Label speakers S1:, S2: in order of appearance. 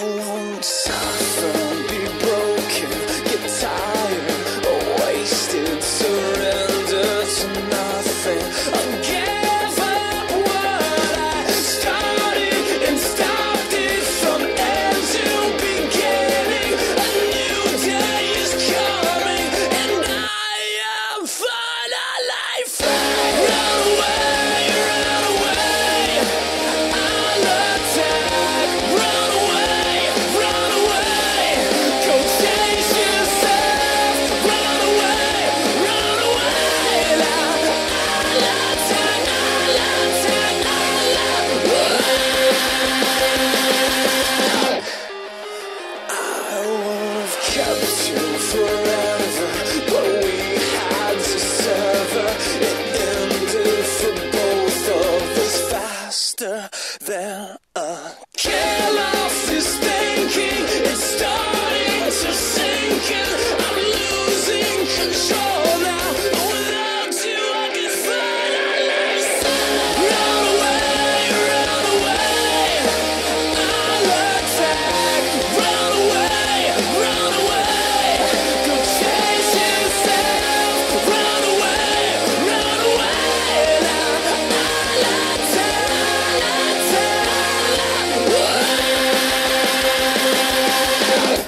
S1: I want some. Than there. Yeah.